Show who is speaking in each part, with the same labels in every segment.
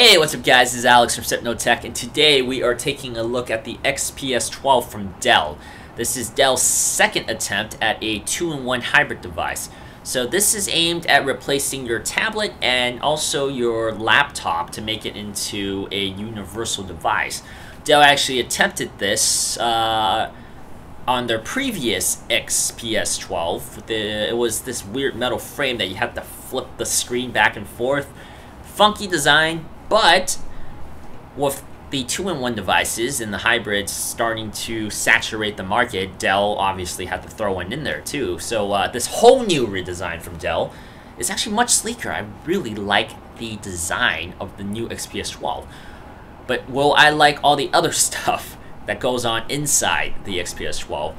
Speaker 1: Hey, what's up guys? This is Alex from Sypnotech, and today we are taking a look at the XPS 12 from Dell. This is Dell's second attempt at a two-in-one hybrid device. So this is aimed at replacing your tablet and also your laptop to make it into a universal device. Dell actually attempted this uh, on their previous XPS 12. The, it was this weird metal frame that you have to flip the screen back and forth. Funky design, but with the two-in-one devices and the hybrids starting to saturate the market, Dell obviously had to throw one in there too. So uh, this whole new redesign from Dell is actually much sleeker. I really like the design of the new XPS 12. But will I like all the other stuff that goes on inside the XPS 12?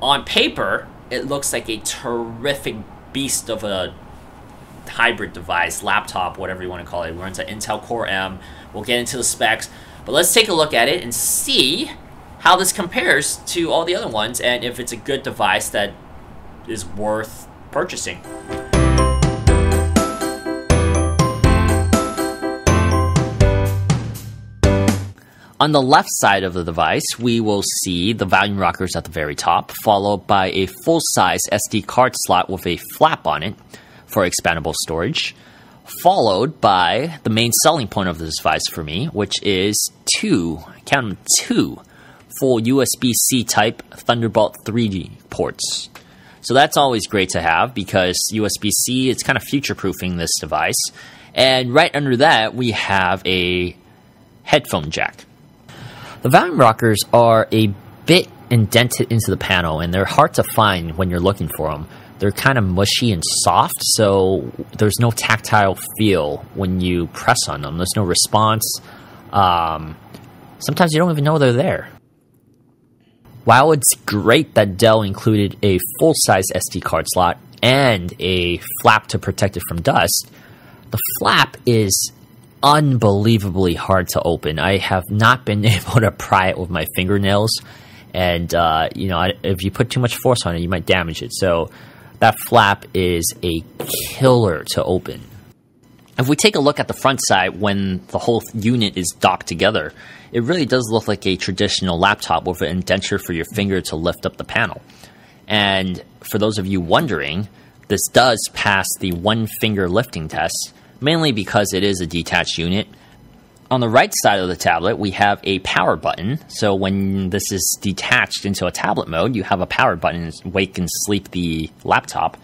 Speaker 1: On paper, it looks like a terrific beast of a hybrid device, laptop, whatever you want to call it. Runs an Intel Core M. We'll get into the specs, but let's take a look at it and see how this compares to all the other ones and if it's a good device that is worth purchasing. On the left side of the device, we will see the volume rockers at the very top, followed by a full-size SD card slot with a flap on it for expandable storage, followed by the main selling point of this device for me, which is two, count them two, full USB-C type Thunderbolt 3 ports. So that's always great to have because USB-C is kind of future-proofing this device. And right under that, we have a headphone jack. The volume rockers are a bit indented into the panel and they're hard to find when you're looking for them they're kind of mushy and soft, so there's no tactile feel when you press on them. There's no response. Um, sometimes you don't even know they're there. While it's great that Dell included a full-size SD card slot and a flap to protect it from dust, the flap is unbelievably hard to open. I have not been able to pry it with my fingernails, and uh, you know, if you put too much force on it, you might damage it. So that flap is a killer to open. If we take a look at the front side when the whole unit is docked together, it really does look like a traditional laptop with an indenture for your finger to lift up the panel. And for those of you wondering, this does pass the one finger lifting test, mainly because it is a detached unit on the right side of the tablet, we have a power button. So when this is detached into a tablet mode, you have a power button to wake and sleep the laptop.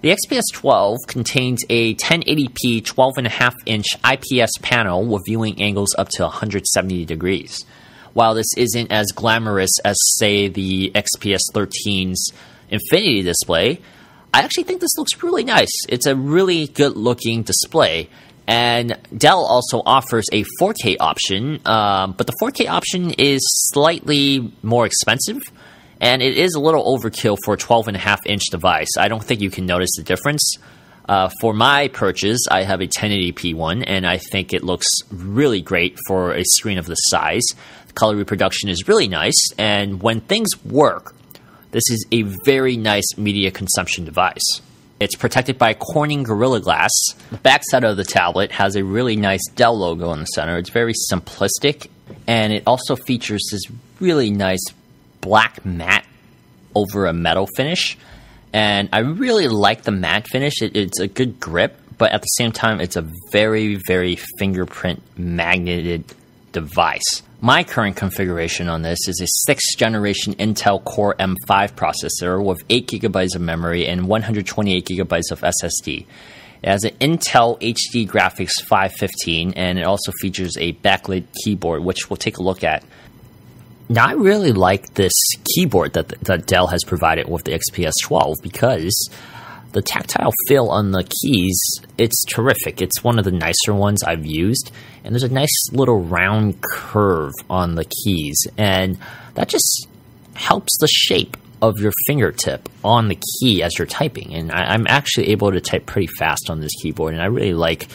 Speaker 1: The XPS 12 contains a 1080p 12.5 inch IPS panel with viewing angles up to 170 degrees. While this isn't as glamorous as, say, the XPS 13's Infinity display, I actually think this looks really nice. It's a really good looking display, and Dell also offers a 4K option, uh, but the 4K option is slightly more expensive, and it is a little overkill for a 12.5 inch device. I don't think you can notice the difference. Uh, for my purchase, I have a 1080p one, and I think it looks really great for a screen of this size. The color reproduction is really nice, and when things work, this is a very nice media consumption device. It's protected by Corning Gorilla Glass. The backside of the tablet has a really nice Dell logo in the center. It's very simplistic, and it also features this really nice black matte over a metal finish. And I really like the matte finish. It, it's a good grip, but at the same time, it's a very, very fingerprint magneted device. My current configuration on this is a 6th generation Intel Core M5 processor with 8GB of memory and 128GB of SSD. It has an Intel HD Graphics 515 and it also features a backlit keyboard, which we'll take a look at. Now, I really like this keyboard that, that Dell has provided with the XPS 12 because the tactile feel on the keys, it's terrific. It's one of the nicer ones I've used. And there's a nice little round curve on the keys. And that just helps the shape of your fingertip on the key as you're typing. And I, am actually able to type pretty fast on this keyboard. And I really like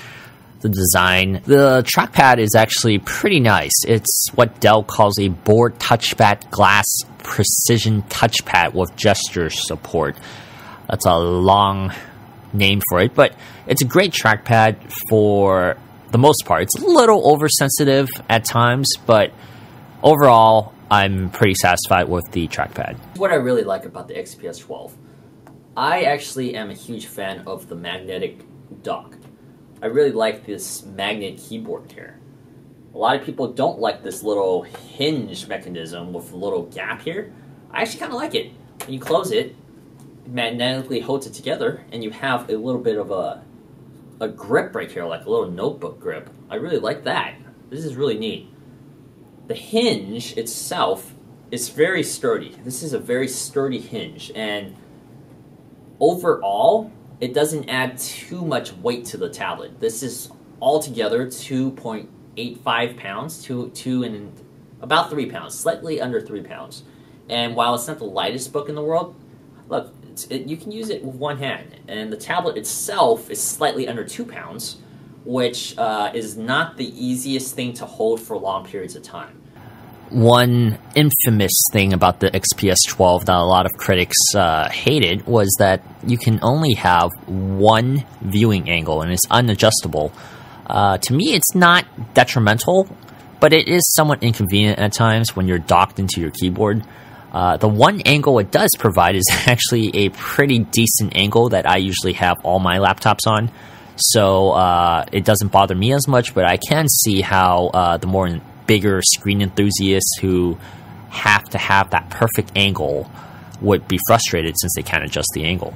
Speaker 1: the design. The trackpad is actually pretty nice. It's what Dell calls a board touchpad glass precision touchpad with gesture support. That's a long name for it, but it's a great trackpad for the most part. It's a little oversensitive at times, but overall, I'm pretty satisfied with the trackpad. What I really like about the XPS 12, I actually am a huge fan of the magnetic dock. I really like this magnet keyboard here. A lot of people don't like this little hinge mechanism with a little gap here. I actually kind of like it. When you close it, it magnetically holds it together, and you have a little bit of a a grip right here, like a little notebook grip. I really like that. This is really neat. The hinge itself is very sturdy. This is a very sturdy hinge, and overall, it doesn't add too much weight to the tablet. This is altogether 2.85 pounds, two, two and about three pounds, slightly under three pounds. And while it's not the lightest book in the world, look, it, you can use it with one hand. And the tablet itself is slightly under two pounds, which uh, is not the easiest thing to hold for long periods of time. One infamous thing about the XPS 12 that a lot of critics uh, hated was that you can only have one viewing angle and it's unadjustable. Uh, to me, it's not detrimental, but it is somewhat inconvenient at times when you're docked into your keyboard. Uh, the one angle it does provide is actually a pretty decent angle that I usually have all my laptops on. So uh, it doesn't bother me as much, but I can see how uh, the more bigger screen enthusiasts who have to have that perfect angle would be frustrated since they can't adjust the angle.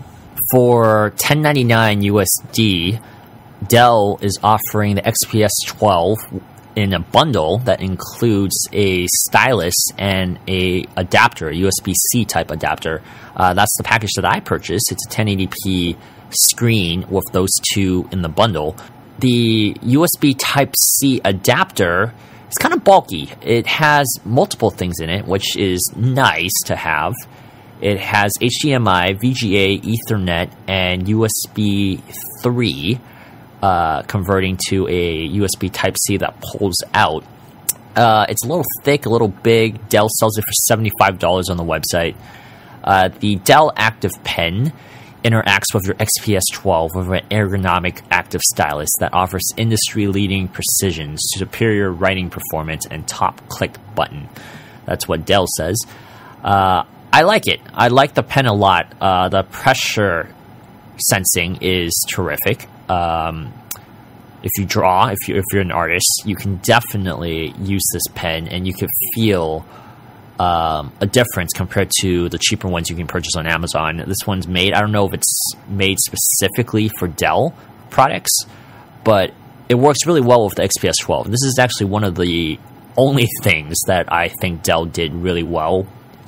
Speaker 1: For 1099 USD, Dell is offering the XPS 12 in a bundle that includes a stylus and a adapter, a USB-C type adapter. Uh, that's the package that I purchased. It's a 1080p screen with those two in the bundle. The USB Type C adapter is kind of bulky. It has multiple things in it, which is nice to have. It has HDMI, VGA, Ethernet, and USB 3 uh, converting to a USB Type C that pulls out. Uh, it's a little thick, a little big. Dell sells it for $75 on the website. Uh, the Dell Active Pen interacts with your XPS 12 with an ergonomic active stylus that offers industry leading precision, superior writing performance, and top click button. That's what Dell says. Uh, I like it. I like the pen a lot. Uh, the pressure sensing is terrific. Um, if you draw, if you if you're an artist, you can definitely use this pen, and you can feel um, a difference compared to the cheaper ones you can purchase on Amazon. This one's made. I don't know if it's made specifically for Dell products, but it works really well with the XPS 12. This is actually one of the only things that I think Dell did really well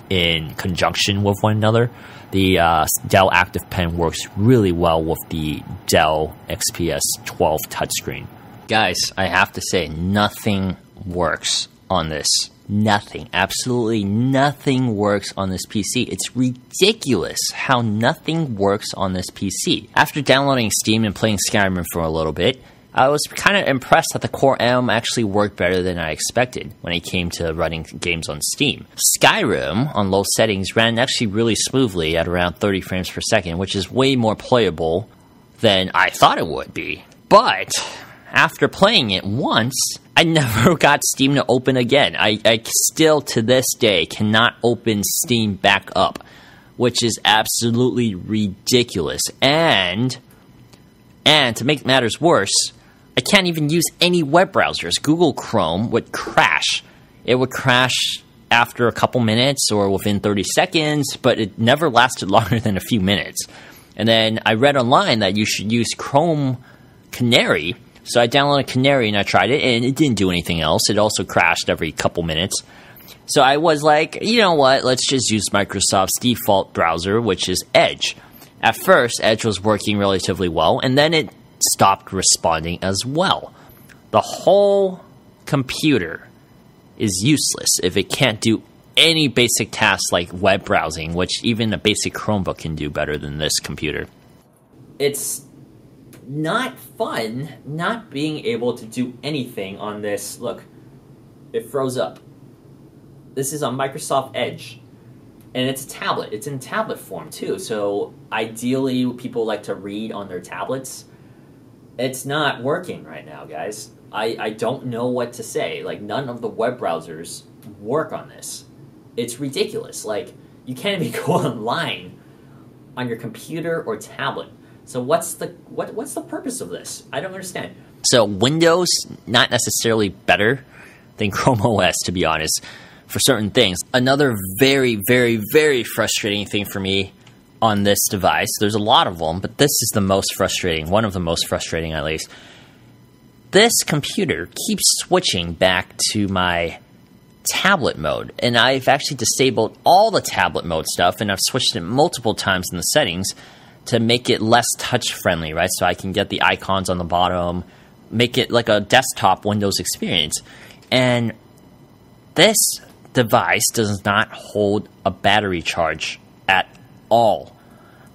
Speaker 1: in conjunction with one another. The uh, Dell Active Pen works really well with the Dell XPS 12 touchscreen. Guys, I have to say, nothing works on this. Nothing, absolutely nothing works on this PC. It's ridiculous how nothing works on this PC. After downloading Steam and playing Skyrim for a little bit, I was kind of impressed that the Core M actually worked better than I expected when it came to running games on Steam. Skyrim, on low settings, ran actually really smoothly at around 30 frames per second, which is way more playable than I thought it would be. But after playing it once, I never got Steam to open again. I, I still, to this day, cannot open Steam back up, which is absolutely ridiculous. And, and to make matters worse, I can't even use any web browsers. Google Chrome would crash. It would crash after a couple minutes or within 30 seconds, but it never lasted longer than a few minutes. And then I read online that you should use Chrome Canary. So I downloaded Canary and I tried it, and it didn't do anything else. It also crashed every couple minutes. So I was like, you know what? Let's just use Microsoft's default browser, which is Edge. At first, Edge was working relatively well, and then it stopped responding as well. The whole computer is useless if it can't do any basic tasks like web browsing, which even a basic Chromebook can do better than this computer. It's not fun not being able to do anything on this. Look, it froze up. This is on Microsoft Edge. And it's a tablet. It's in tablet form too. So ideally, people like to read on their tablets it's not working right now, guys. I, I don't know what to say. Like, none of the web browsers work on this. It's ridiculous. Like, you can't even go online on your computer or tablet. So what's the what what's the purpose of this? I don't understand. So Windows not necessarily better than Chrome OS to be honest for certain things. Another very very very frustrating thing for me on this device. There's a lot of them, but this is the most frustrating. One of the most frustrating at least. This computer keeps switching back to my tablet mode. And I've actually disabled all the tablet mode stuff and I've switched it multiple times in the settings to make it less touch friendly, right? So I can get the icons on the bottom, make it like a desktop Windows experience. And this device does not hold a battery charge at all.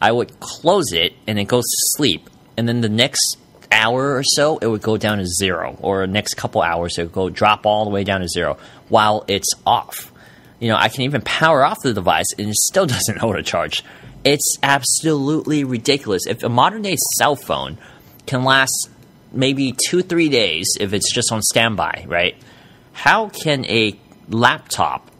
Speaker 1: I would close it and it goes to sleep. And then the next hour or so, it would go down to zero, or next couple hours, it would go drop all the way down to zero while it's off. You know, I can even power off the device and it still doesn't hold a charge. It's absolutely ridiculous. If a modern day cell phone can last maybe two, three days if it's just on standby, right? How can a laptop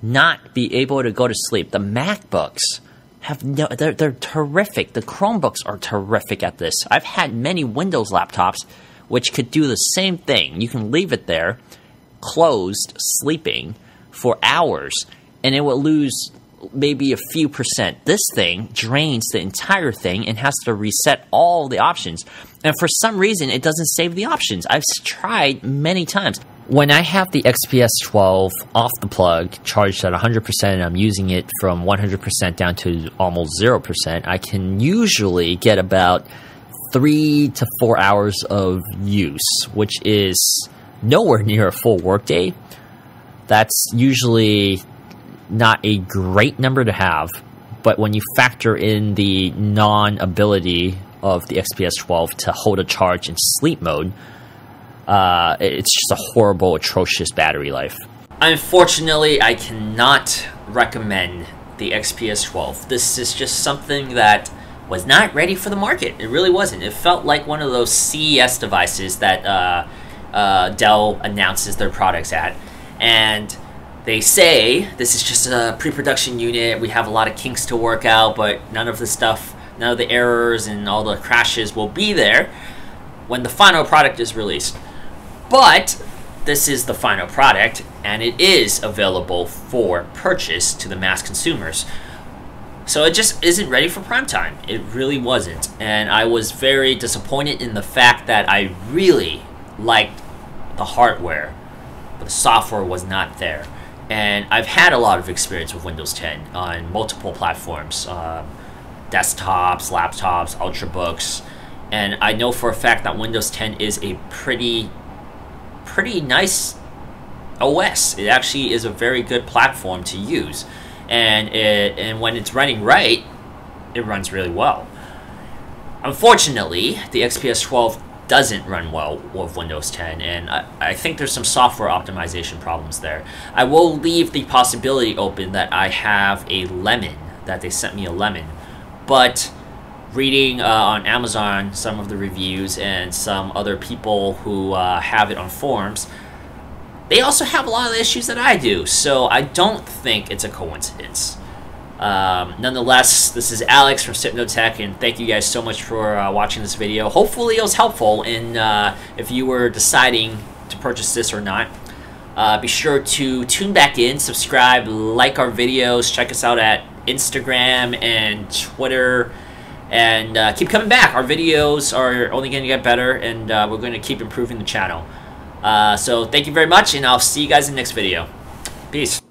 Speaker 1: not be able to go to sleep? The MacBooks have no, they're, they're terrific. The Chromebooks are terrific at this. I've had many Windows laptops which could do the same thing. You can leave it there, closed, sleeping for hours, and it will lose maybe a few percent. This thing drains the entire thing and has to reset all the options. And for some reason, it doesn't save the options. I've tried many times. When I have the XPS 12 off the plug, charged at 100%, and I'm using it from 100% down to almost 0%, I can usually get about three to four hours of use, which is nowhere near a full workday. That's usually not a great number to have, but when you factor in the non ability of the XPS 12 to hold a charge in sleep mode, uh, it's just a horrible, atrocious battery life. Unfortunately, I cannot recommend the XPS 12. This is just something that was not ready for the market. It really wasn't. It felt like one of those CES devices that uh, uh, Dell announces their products at. And they say this is just a pre-production unit. We have a lot of kinks to work out, but none of the stuff, none of the errors and all the crashes will be there when the final product is released. But this is the final product, and it is available for purchase to the mass consumers. So it just isn't ready for prime time. It really wasn't. And I was very disappointed in the fact that I really liked the hardware, but the software was not there. And I've had a lot of experience with Windows 10 on multiple platforms um, desktops, laptops, ultrabooks. And I know for a fact that Windows 10 is a pretty pretty nice OS. It actually is a very good platform to use, and it and when it's running right, it runs really well. Unfortunately, the XPS 12 doesn't run well with Windows 10, and I, I think there's some software optimization problems there. I will leave the possibility open that I have a lemon, that they sent me a lemon, but reading uh, on Amazon some of the reviews and some other people who uh, have it on forums, they also have a lot of the issues that I do. So I don't think it's a coincidence. Um, nonetheless, this is Alex from Sypnotech, and thank you guys so much for uh, watching this video. Hopefully it was helpful in uh, if you were deciding to purchase this or not. Uh, be sure to tune back in, subscribe, like our videos, check us out at Instagram and Twitter, and uh, keep coming back. Our videos are only going to get better, and uh, we're going to keep improving the channel. Uh, so thank you very much, and I'll see you guys in the next video. Peace.